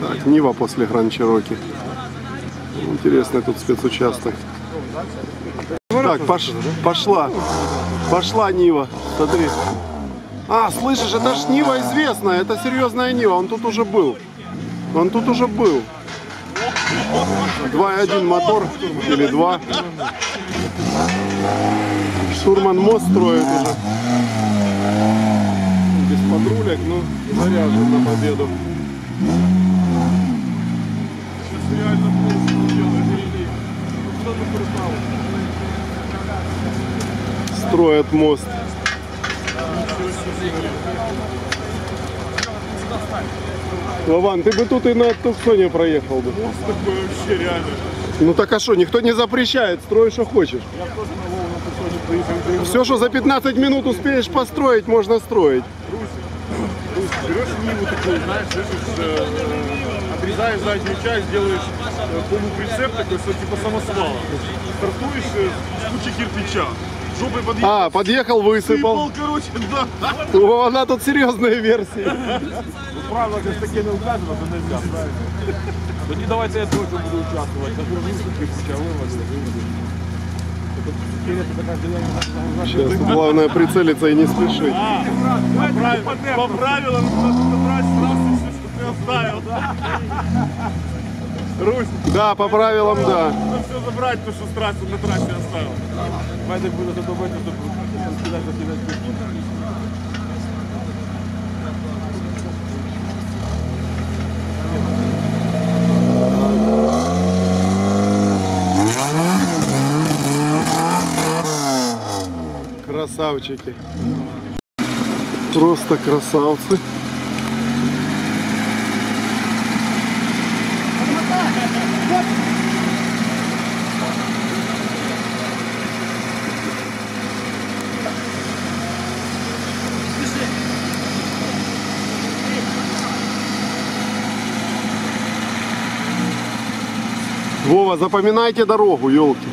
Так, Нива после Гранд Чироки. Интересный тут спецучасток. Так, пош- пошла. Пошла Нива. Смотри. А, слышишь, это ж Нива известная. Это серьезная Нива. Он тут уже был. Он тут уже был. 2.1 мотор или 2. Штурман мост строит уже. Без патрулек, но заряжен на победу. Строят мост. Вован, ты бы тут и на Туксоне проехал бы. Такое вообще реально. Ну так а что, никто не запрещает, строй, что хочешь. Я тоже на Вову на Тусоне проехал. Все, что за 15 минут успеешь построить, можно строить. Русь, берешь Ниву такую, знаешь, держишь, э, отрезаешь заднюю часть, делаешь э, полуприцеп такой, типа самосвала. Стартуешь э, с кучи кирпича. Жопой подъехал. А, подъехал, высыпал. Сыпал, короче, да. У Вована тут серьезные версии. Правила же таке не указано, то нельзя, правильно? Тоді давайте я теж буду. Я виводи. Сейчас главное прицелиться и не спешить. По правилам надо набрать сразу все, оставил. Русь, Да, по правилам, да. надо все забрать, то, что с трассы на трассе оставил. Медик буде задобити, щоб скидати закидати. Красавчики. Просто красавцы. Запоминайте дорогу, елки.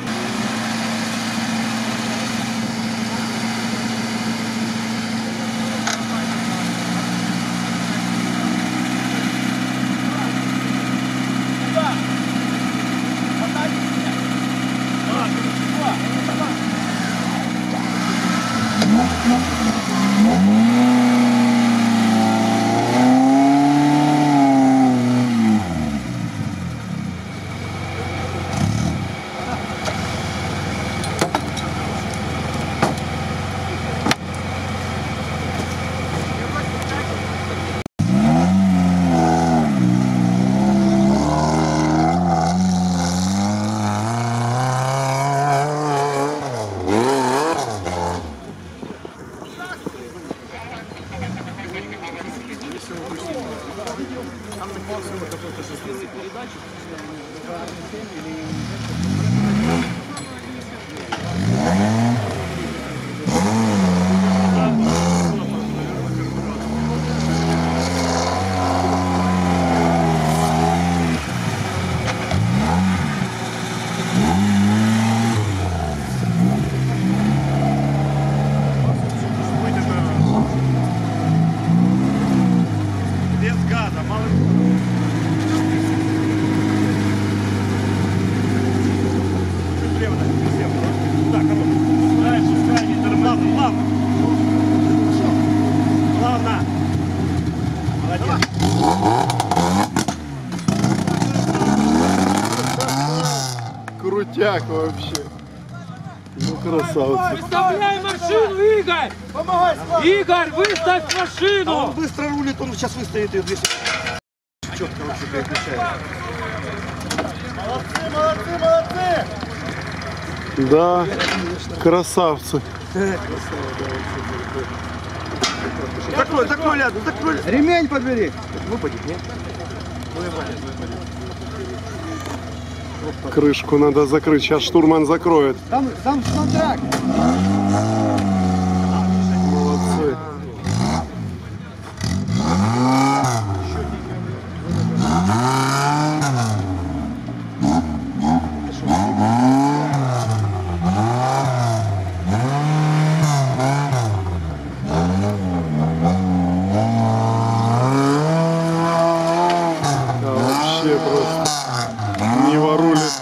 Без газа, мало Чуть влево, да, чуть влево. Да, короче. Дальше, крайне, плавно, плавно. Плавно. Молодец. Крутяк вообще. Ну красавцы. Выставляй машину, Игорь! Игорь, выставь А он машину! быстро рулит, он сейчас выставит ее 200. Четко вообще переключает. Да, красавцы. Закрой, закрой ляду, закрой. Ремень подбери. Выпадет, нет? Крышку надо закрыть. Сейчас штурман закроет. Там, там контракт. Молодцы. Да, вообще просто. Нива рулит.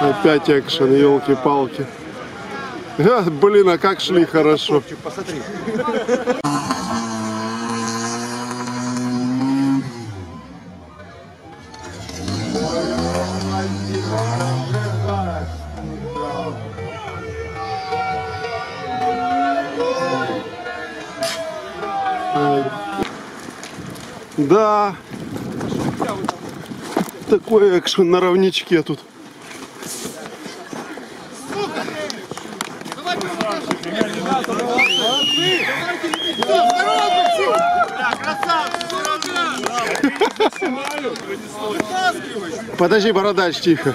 Опять экшен, елки-палки. Блин, а как шли хорошо. Посмотри. Такой экшен на равничке тут. Подожди, бородач, тихо.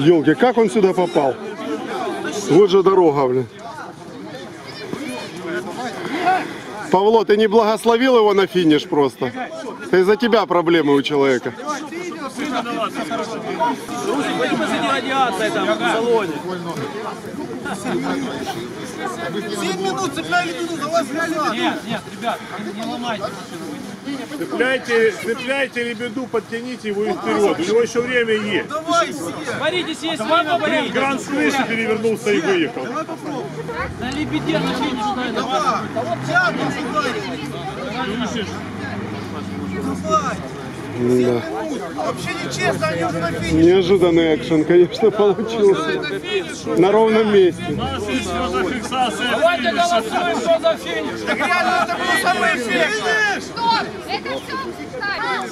Елки, как он сюда попал? Вот же дорога, блин. Павло, ты не благословил его на финиш просто. Это из-за тебя проблемы у человека. Посреди радиация там в салоне. 7 минут цепляли минут, залазь назад. Нет, нет, ребят, не ломайте машину. Цепляйте, цепляйте лебеду, подтяните его и вперед. У него еще время есть. Давай все. Боритесь, есть время боритесь. Гранд с крыши перевернулся и выехал. На лебеде на финиш надо. Давай. Сейчас, давай. Давай. Да. Вообще нечестно, они уже на финише. Неожиданный экшен, конечно, получился. На ровном месте. Давайте голосуем, кто за финиш. Так реально это было самое эффектное.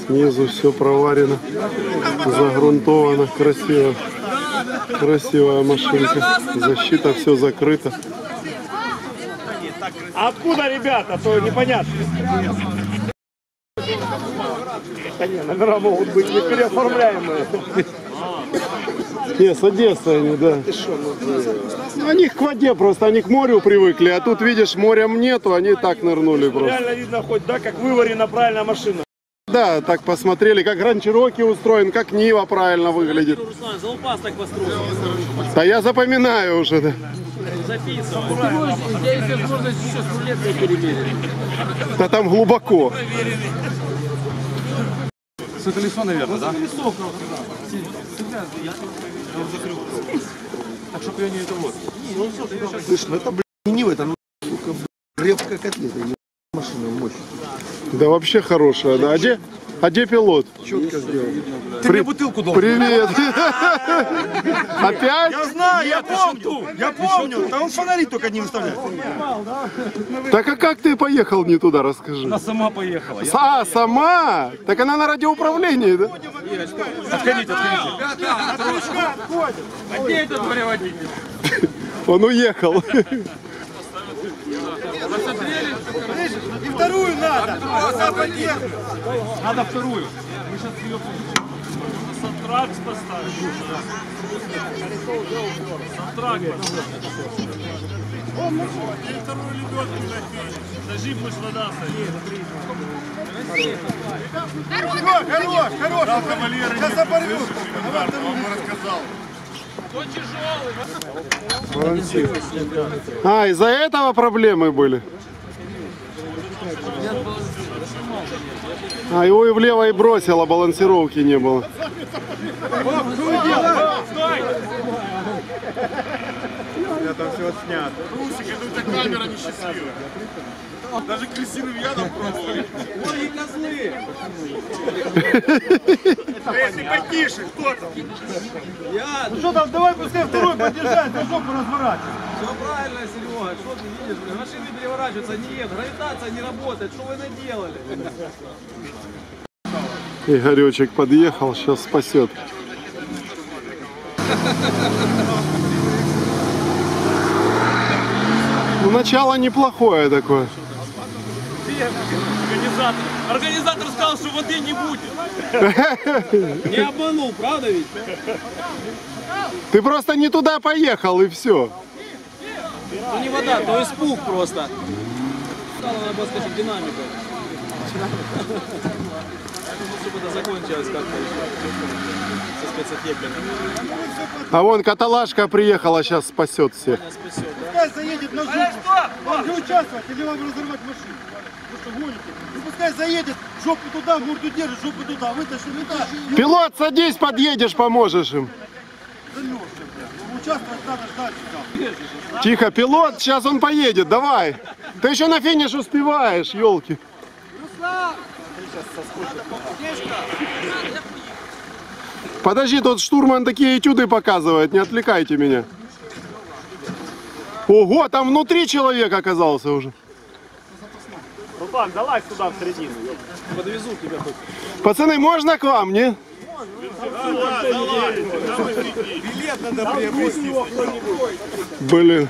Снизу все проварено, загрунтовано, красиво. Красивая машинка. Защита все закрыто. А откуда ребята, то непонятно. Да не, номера могут быть не переоформляемые. Не, с Одессы они, да. Ну, Они к воде просто, они к морю привыкли, а тут, видишь, моря нету, они так нырнули просто. Реально видно хоть, да, как выварена правильная машина. Да, так посмотрели, как Гранчероки устроен, как Нива правильно выглядит. Руслан, так. Да я запоминаю уже, да. Записывай. Возможность рулеткой перемерить. Да там глубоко. Слышь, ну это, блин, не Нива, это, ну, сука, блин, крепкая котлета, не машина, мощь. Да вообще хорошая, да. А где, а где пилот? Четко сделал. Ты мне бутылку должен. Привет. Опять? Я знаю, я помню, я помню. Да он фонари только не выставляет. Так а как ты поехал не туда, расскажи. Она сама поехала. А, сама? Так она на радиоуправлении, да? Отходите, отходите. А где этот водитель? Он уехал. Вторую надо. За поддержку. Надо вторую. Сантракс поставишь. Сантрак. Вторую лебедку Зажим, пусть вода Хорош, хорош, хорош. Сейчас оборвет. Он рассказал. А, из-за этого проблемы были? А, его и влево и бросило, балансировки не было. Русик, это у тебя камера несчастливая. Даже крысиным ядом пробовали. Ой, козлы! Эй, ты потише, кто там? Я... Что там, давай пускай второй поддержать, на жопу разворачивай. Все правильно, Серега. Что ты видишь? блин? Машины переворачиваются. Нет, гравитация не работает. Что вы наделали? Игоречек подъехал, сейчас спасет. Ну, начало неплохое такое. Организатор. Организатор сказал, что воды не будет. Не обманул, правда ведь? Ты просто не туда поехал, и все. Ну не вода, то испуг просто. Стало, надо было сказать, динамика. Чтобы это закончилось как-то со спецэффектами. А вон каталажка приехала, сейчас спасет всех. Пускай заедет на жопу. Вам же участвовать или вам разорвать машину? Вы что, гоните? Ну пускай заедет, жопу туда, морду держит, жопу туда, вытащи туда. Пилот, садись, подъедешь, поможешь им. Замерзший, Участвовать надо ждать сюда. Тихо, пилот, сейчас он поедет, давай. Ты еще на финиш успеваешь, елки. Подожди, тут штурман такие этюды показывает, не отвлекайте меня. Ого, там внутри человек оказался уже. Рубан, залазь туда в середину. Подвезу тебя хоть. Пацаны, можно к вам, не? Билет надо приобрести. Блин.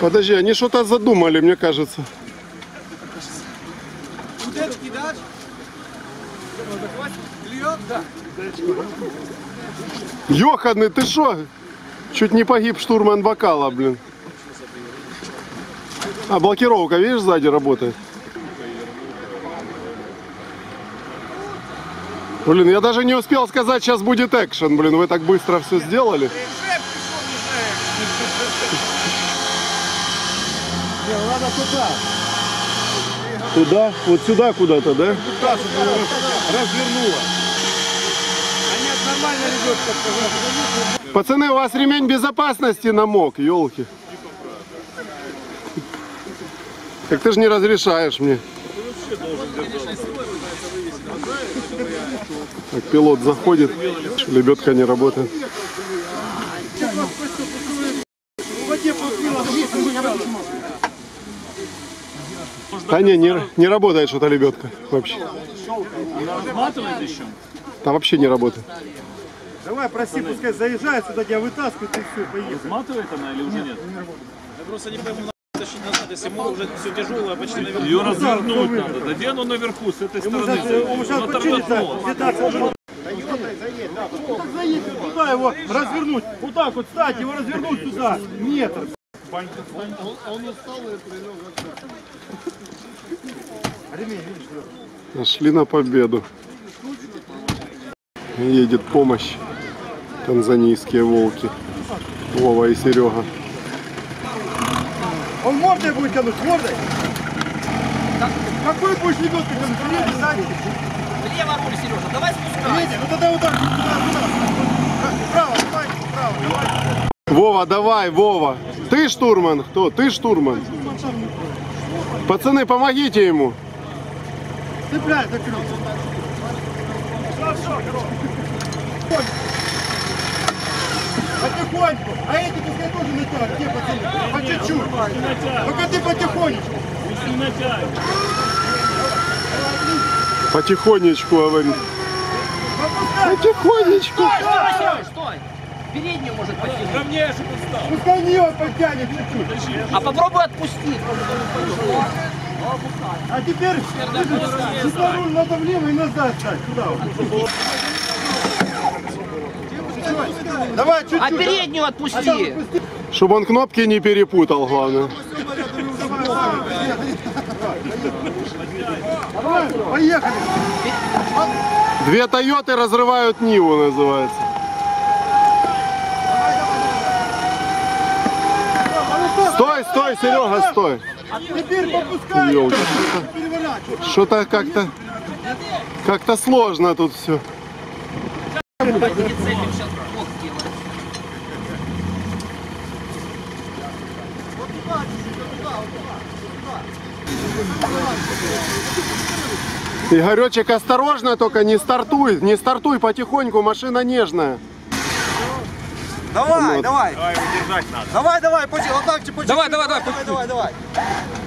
Подожди, они что-то задумали, мне кажется. Удочки дашь? Клюет? Да. Ёханы, ты шо? Чуть не погиб штурман бокала, блин. А блокировка, видишь, сзади работает. Блин, я даже не успел сказать, сейчас будет экшен, блин, вы так быстро все сделали. Надо туда. Туда? Вот сюда куда-то, да? А нормально сказал. Пацаны, у вас ремень безопасности намок, елки. Так ты же не разрешаешь мне. Так, пилот заходит, лебедка не работает. Да не, не, не работает что-то лебедка вообще. Там вообще не работает. Давай, проси, пускай заезжает сюда, тебя вытаскивают и все, поехали. Разматывает она или уже нет? Я просто не пойму, тащить назад, если мы уже все тяжелое почти наверху. Ее развернуть надо. Да где оно наверху, с этой Ему стороны? сейчас, он сейчас починится, тормознуло. 15 минут. Ну так заедет туда его развернуть. Вот так вот стать, его развернуть туда. Метр. Нашли на победу. Едет помощь. Танзанийские волки. Вова и Серега. Он мордой будет тянуть, мордой. Какой будешь лебедкой тянуть? Левый, сзади. Влево руль, Сережа, давай спускай. Левый, ну тогда вот так, туда, туда. Вправо, давай, вправо, давай. Вова, давай, Вова. Ты штурман? Кто? Ты штурман? Пацаны, помогите ему. Цепляй, закрыл. Потихоньку. А эти пускай тоже натянут. Где пацаны? По чуть-чуть. Только ты потихонечку. Потихонечку, говорит. Потихонечку. Стой, стой, стой. Переднюю может потянуть. Ко мне, чтобы встал. Пускай нее потянет чуть-чуть. А попробуй отпустить. А теперь сюда руль надо влево и назад стать. Вот. Давай чуть-чуть. А переднюю отпусти. Чтобы он кнопки не перепутал, главное. Давай, поехали. Две Тойоты разрывают Ниву, называется. Стой, стой, Серега, стой. Что-то как-то как-то сложно тут все. Игоречек, осторожно только, не стартуй, не стартуй потихоньку, машина нежная. Давай, давай. Давай его держать надо. Давай, давай, почти, вот так, почти. Давай, давай, давай, давай, давай, давай.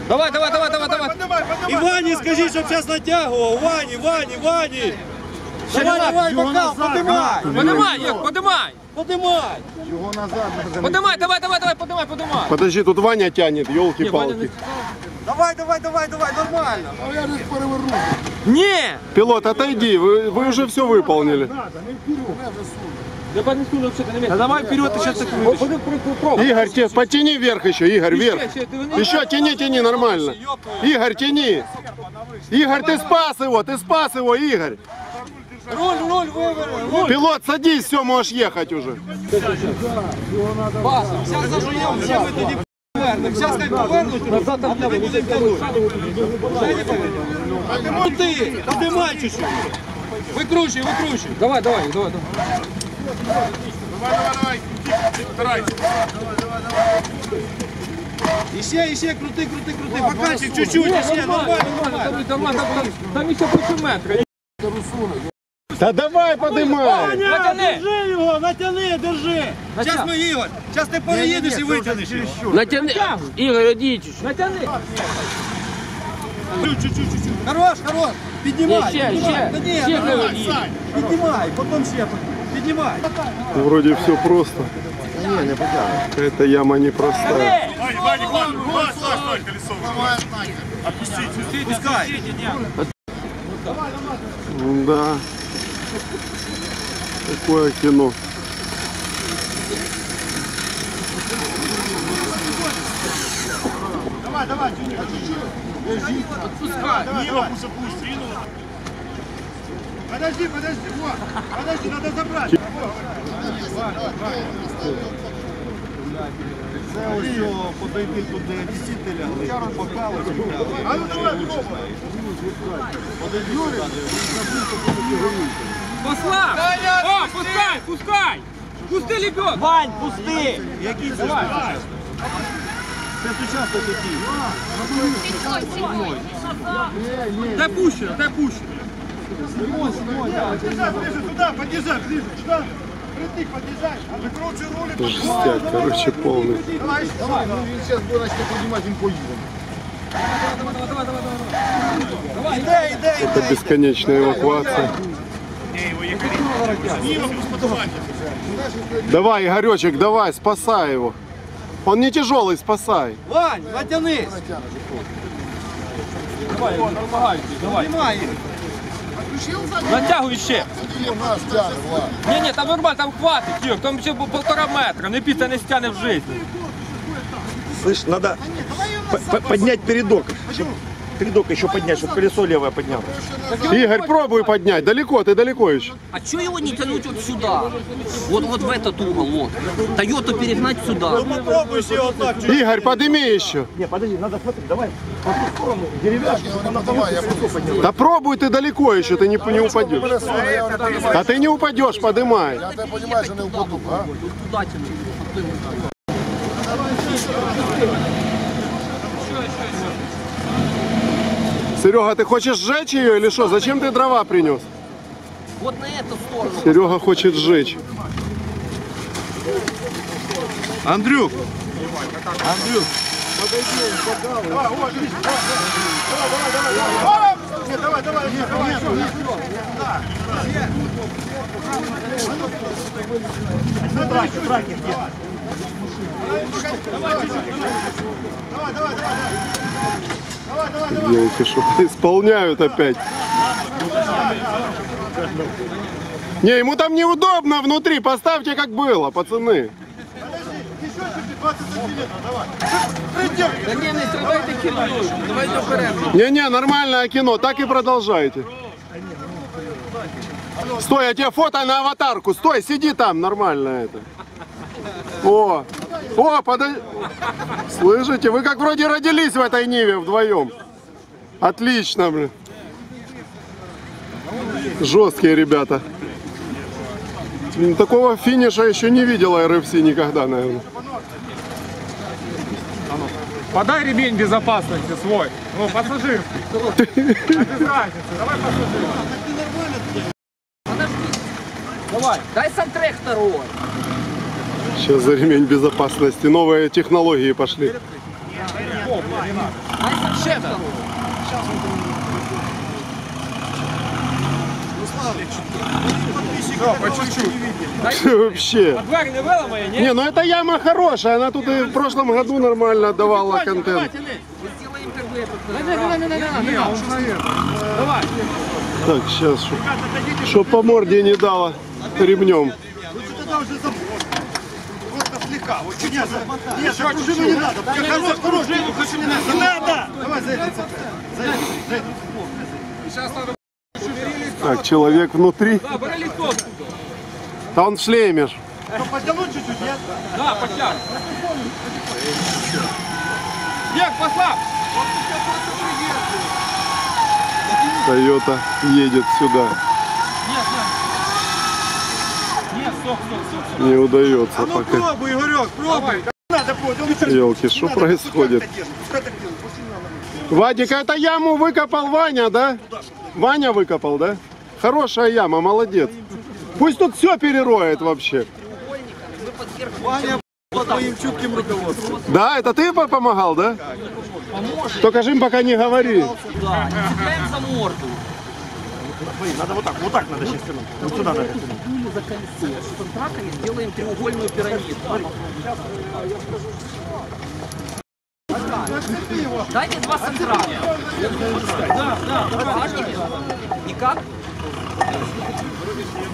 Давай, давай, давай, давай, давай. Поднимай, поднимай. І Вані скажи, щоб зараз натягував. Вані, Вані, Вані. Давай, давай, бокал, поднимай. Поднимай, Ек, поднимай. Подимай. Поднимай, давай, давай, давай, поднимай, поднимай. Подожди, тут Ваня тянет, елки-палки. Давай, давай, давай, давай, нормально. Не! Пилот, отойди, вы, вы уже все выполнили. Да понесу вообще на месте. давай вперед, ты сейчас так. Игорь, те- потяни вверх еще, Игорь, вверх. Еще, ты вниз. Еще тяни, тяни, нормально. Игорь, тяни. Игорь, ты спас его, ты спас его, Игорь. Руль, руль, выверни, руль. Пилот, садись, все, можешь ехать уже. Сейчас зажуем, все мы повернемо. Зараз хай повернуть, а тоді будемо тянути. А ти мути, а ти мальчиш. Викручуй, викручуй. Давай, давай, давай. давай. Давай, давай, давай, крути, старайся. Іще, іще, крути, крути, крути. Покачик чуть-чуть, іще, нормально, нормально. Там, там, там, там метра. Да давай, подымай. Натяни! Держи його, натяни, держи. Зараз ми, Ігор, зараз ти переїдеш і витягнеш його. Натяни. Игорь, иди чуть-чуть. Натяни! Чуть-чуть, чуть-чуть. Хорош, хорош. Піднімай, Ще, піднімай. ще, Та ні, ще давай, говори. Сань, Піднімай, потім ще. Піднімай. Вроде все просто. Эта яма непростая. Ваня, Ваня, Ваня, Ваня, стой, стой, колесо. Отпустите. Пускай. Да. Такое кино. Давай, давай, чуть-чуть. Нива пусть опустит. Подожди, подожди, вот. Подожди, надо забрать. Це ось подойти туди, вісіти лягли, покалити. А ну давай, пробуй. Послав! О, пускай, пускай! Пусти лебед! Вань, пусти! Який це ж? Це сучасно такий. Седьмой, седьмой. Дай пущено, дай пущено. Подъезжай ближе туда, подъезжай ближе. Сюда. Притык, подъезжай. Выкручивай руль. Жестяк, короче, полный. Давай, давай. Іде, іде, Это іде. бесконечная эвакуация. Давай, Игоречек, давай, спасай его. Он не тяжелый, спасай. Вань, натянись. Давай, помагай, давай. Піднімай їх. Натягуй ще. Ні, ні, там нормально, там хватить, Юр, там ще полтора метра, не піться не стягне в житті. Слышь, надо по- по- поднять передок. Чтоб- Передок еще поднять, чтобы колесо левое подняло. Игорь, пробуй поднять. Далеко, ты далеко еще. А что его не тянуть вот сюда? Вот, вот в этот угол, вот. Тойоту перегнать сюда. Попробуй ще отак. Игорь, подними еще. Не, подожди, надо смотри, давай. По ту сторону она колесо подняла. Да пробуй ты далеко еще, ты не, не упадешь. А ты не упадешь, подымай. Туда тянуть. Серега, ты хочешь сжечь ее или что? Зачем ты дрова принес? Вот на эту сторону. Серега хочет сжечь. Андрюк. Давай, давай, давай, давай, давай. Траки, траки где? Елки, что исполняют опять. Не, ему там неудобно внутри. Поставьте как было, пацаны. Еще чуть-чуть, 20 сантиметров, давай. Придержи. Да не, не страдайте херню. Давайте вперед. Не-не, нормальное кино, так и продолжайте. Стой, я тебе фото на аватарку. Стой, сиди там, нормально это. О, о, подожди. Слышите, вы как вроде родились в этой Ниве вдвоем. Отлично, блин. Жесткие ребята. Такого финиша еще не видела РФС никогда, наверное. Подай ремень безопасности свой. Ну, пассажирский. Давай пассажирский. Давай. Дай сантрек. Сейчас за ремень безопасности. Новые технологии пошли. Все, по чуть-чуть. Вообще. Дверь не виламає, ні? Не, ну эта яма хорошая, она тут и в прошлом году нормально отдавала контент. Так, сейчас, чтоб, по морде не дало ремнем. Вот чуть Нет, нет, так пружину не надо. Хорош, хорош, хочу не надо. Не надо! Давай за это цепляй. За это, за это. Так, человек внутри. Да, бери ліфтом. Да он в шлеме ж. Ну, потянуть чуть-чуть, нет? Да, потяг. Як, послав. Тойота едет сюда. Нет, нет. Нет, стоп, стоп, стоп. Не удается А ну пока. пробуй, Игорек, пробуй. Елки, что Надо, происходит? Вадик, это яму выкопал Ваня, да? Ваня выкопал, да? Хорошая яма, молодец. Пусть тут все перероет вообще. Под твоим чутким руководством. Да, это ты по- помогал, да? Только же им пока не говори. Да, не цепляем за морду. Блин, надо вот так, вот так надо сейчас тянуть. Вот сюда надо тянуть Дули за кольцо. С контрактами сделаем треугольную пирамиду. Дайте два центра. Да, да, Никак?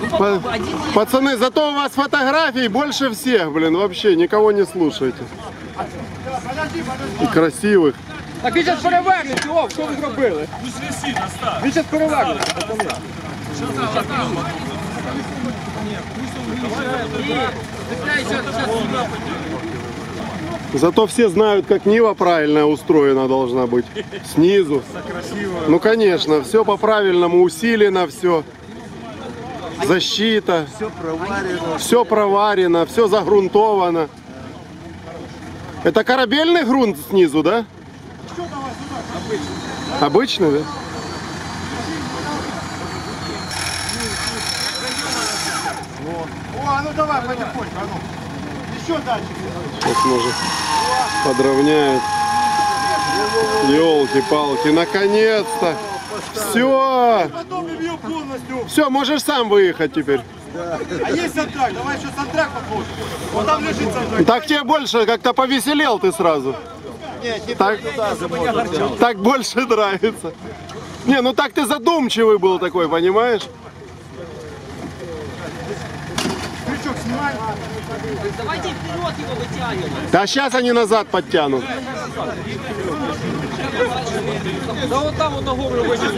Ну, Па- попробуй. Один есть. Пацаны, зато у вас фотографий больше всех, блин, вообще никого не слушайте. И красивых. Так він зараз перевернеться, о, що ви зробили? Ну свісі, настав. Він зараз перевернеться, пацани. Зато все знают, как Нива правильно устроена должна быть. Снизу. Ну, конечно, все по-правильному усилено, все. Защита. Все проварено. Все проварено, все загрунтовано. Это корабельный грунт снизу, да? Обычный, да? О, а ну давай, потихоньку, а ну. Еще дальше. Сейчас может подровняет. Елки-палки, наконец-то. Все. Потом ее полностью. Все, можешь сам выехать теперь. А есть сантрак, давай еще сантрак подложим. Вот там лежит сантрак. Так тебе больше как-то повеселел ты сразу. Так, так больше нравится. Не, ну так ты задумчивый был такой, понимаешь? Крючок снимай. Давайте вперед его вытягивать. А сейчас они назад подтянут. Да от там от нагору вийде.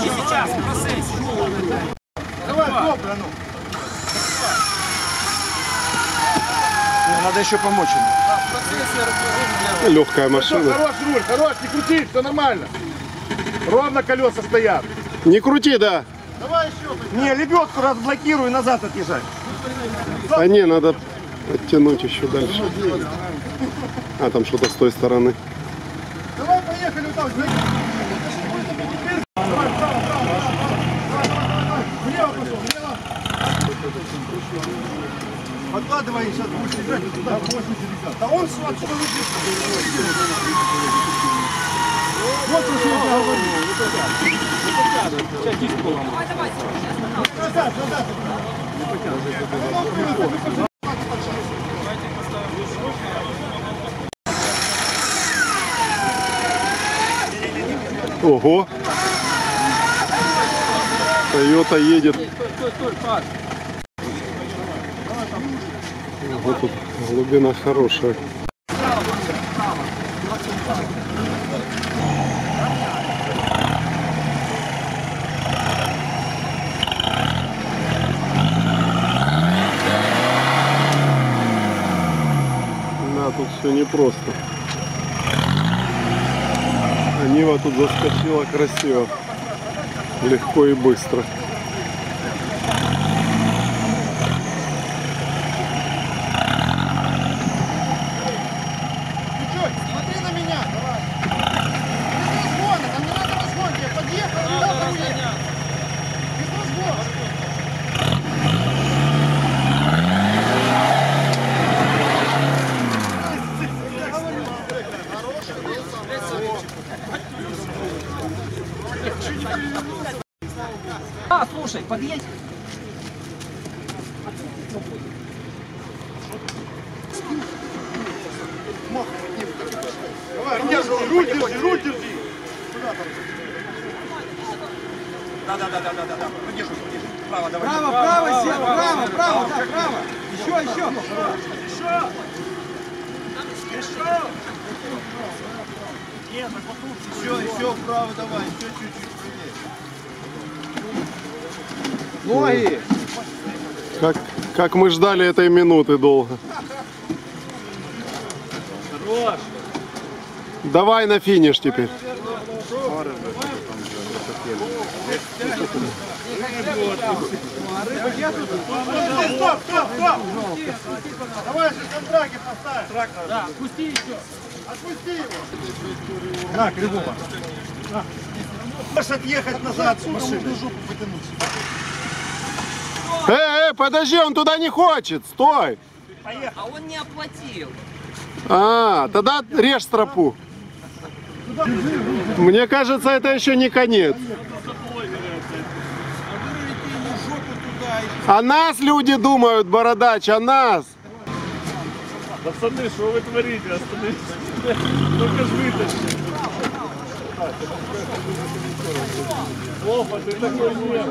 Сейчас, в процессе. Давай, добро, а ну. Надо еще помочь ему. Легкая машина. Хорош руль, хорош, не крути, все нормально. Ровно колеса стоят. Не крути, да. Давай еще. Не, лебедку разблокируй, назад отъезжай. А не, надо оттянуть еще дальше. А, там что-то с той стороны. Давай, поехали влево. Откладывай, сейчас будешь играть туда, 80 Да он с- отсюда выйдет. Вот про что я говорю. Назад, назад. Ого. Тойота едет. Вот тут глубина хорошая. Да, тут все непросто. А Нива тут заскочила красиво. Легко и быстро. Чуть, смотри на меня, давай. Без разгона, там не надо разгон, тебе подъехал, не надо уехать. Без разгона. А, слушай, подъедь. Давай, руль держи, руль держи, руль держи. Да, да, да, да, да, да, да. Ну, держи, держи. Право, давай. Право, право, сел, право, право, так, право. Еще, еще вправо давай, еще чуть-чуть. Ноги! Как, как мы ждали этой минуты долго. Давай на финиш теперь. Стоп, стоп, стоп! Давай же контраки поставь. Да, отпусти еще. Отпусти его. На, Кривого. Можешь отъехать назад машины. Эй, эй, подожди, он туда не хочет. Стой. А он не оплатил. А, тогда режь стропу. Мне кажется, это еще не конец. О нас люди думают, бородач, о нас. Пацаны, что вы творите? Остановитесь. Только ж вытащите. Вова, ты такой нет.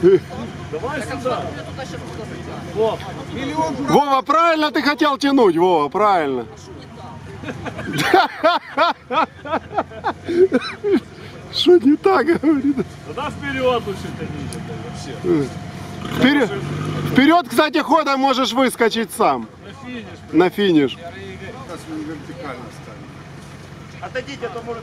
Давай сюда. Вов, Вова, правильно ты хотел тянуть, Вова, правильно. Что не так, говорит. тогда вперед лучше тяните вообще. Вперед, вперед, кстати, ходом можешь выскочить сам. На финиш. Отойдите, а то может...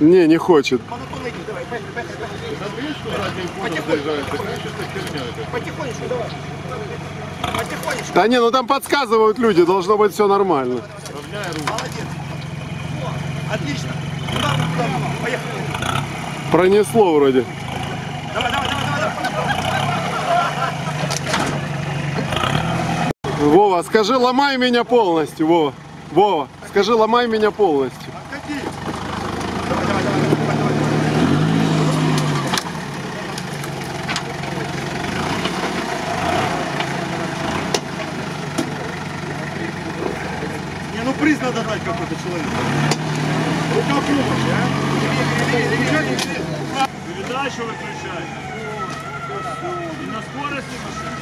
не хочет. Потихонечку давай. Потихонечку. Да не, ну там подсказывают люди, должно быть все нормально. Молодец. Отлично. Туда, туда. Поехали. Пронесло вроде. Давай, давай, давай, давай. Вова, скажи, ломай меня полностью, Вова. Вова, скажи, ломай меня полностью. Отходи. Давай, давай, давай, давай, давай, давай. Не, ну приз надо дать какой-то человек. Рука помощи, а? Передачу выключай. И на скорости машины.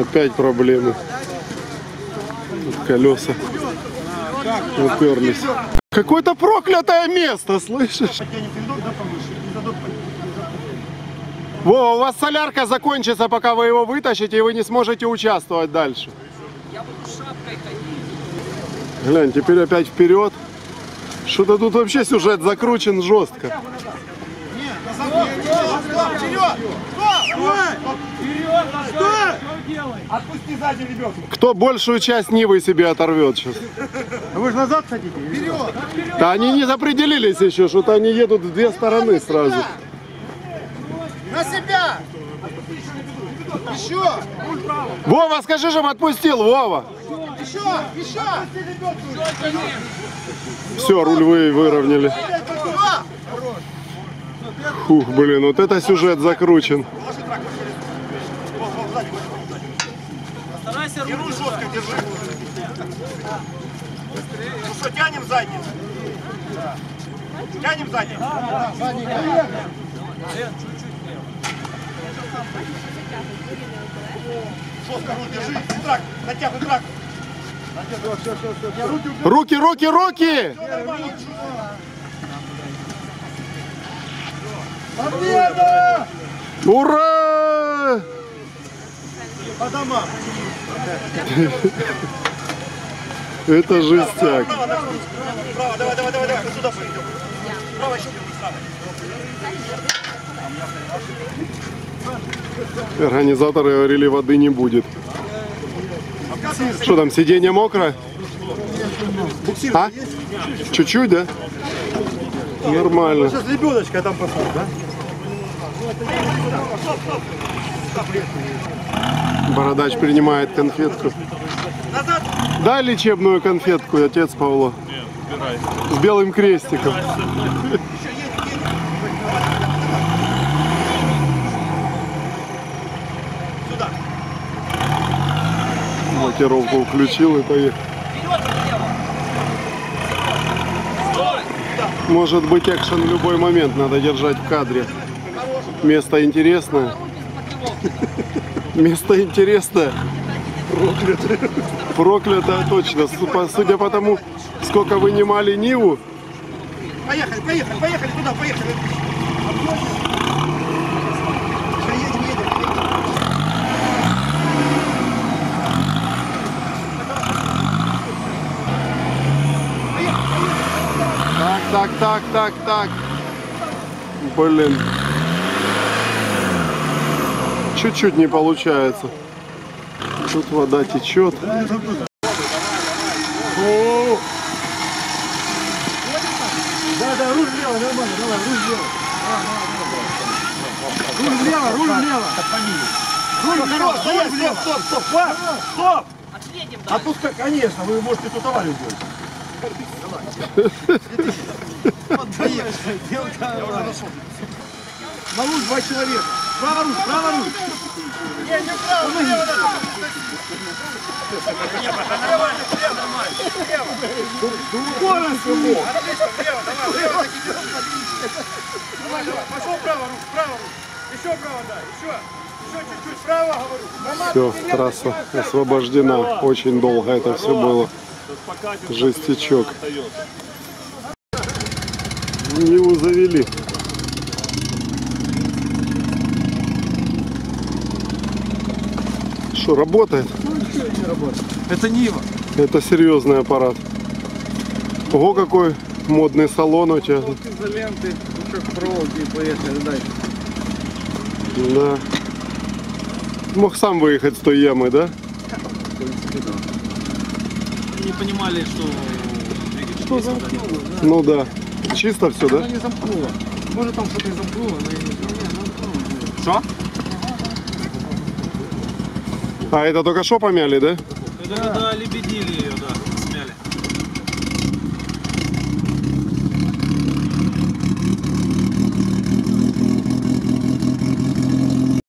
Опять проблемы. Колеса уперлись. Какое-то проклятое место, слышишь? Вова, у вас солярка закончится, пока вы его вытащите, и вы не сможете участвовать дальше. Глянь, теперь опять вперед. Что-то тут вообще сюжет закручен жестко. Назад, стоп, вперед! Стоп! Стой! Отпусти сзади ребенка. Кто большую часть Нивы себе оторвет сейчас? Вы же назад хотите? Вперед! Да они не определились еще, что-то они едут в две стороны сразу. На себя! Еще! Вова, скажи, чтобы отпустил, Вова. Еще! Еще! Все, руль вы выровняли. Фух, блин, вот это сюжет закручен. И руль жестко держи. Ну что, тянем задний? Тянем задний? Жестко руль держи. И Трак, натягивай трак. Руки, руки, руки! Победа! Ура! По домам. Это жестяк. Право, давай, давай, давай, давай, сюда пойдем. Право, еще. Организаторы говорили, воды не будет. Что там, сиденье мокрое? А? Чуть-чуть, да? Нормально. Сейчас лебедочка там посмотри, да? Бородач принимает конфетку. Дай лечебную конфетку, отец Павла. С белым крестиком. Блокировку включил и поехал. Может быть экшен в любой момент, надо держать в кадре. Место интересное. Место интересное. Проклятое. Проклятое точно. Судя по тому, сколько вынимали Ниву, Поехали, поехали, поехали туда, поехали. Так, так, так, так, так. Блин. Чуть-чуть не получается. Тут вода течет. Да, да, руль влево, нормально, давай, руль влево. Руль влево, руль влево. Руль влево, стоп, стоп, стоп, стоп, стоп, стоп. Отпускай, конечно, вы можете тут аварию сделать. На руль два человека. Право руль, право руль. Не, не право, лево надо. Скорость ему. Давай, давай, пошел право, руку, право, руку. Еще право дай, еще. Еще чуть-чуть вправо, говорю. Все, трасса освобождена. Очень долго это все было. Жестячок. Ниву завели. Что, работает? Это Нива. Это серьезный аппарат. Ого, какой модный салон у тебя. Изоленты, пучок проволоки и поехали дальше. Да. Мог сам выехать с той ямы, да? Не понимали, что двигатель Что замкнуло? Да. Ну да. Чисто все, да? Она не замкнула. Может там что-то и замкнуло, но я не знаю. Что? А это только что помяли, да? Это да, лебедили.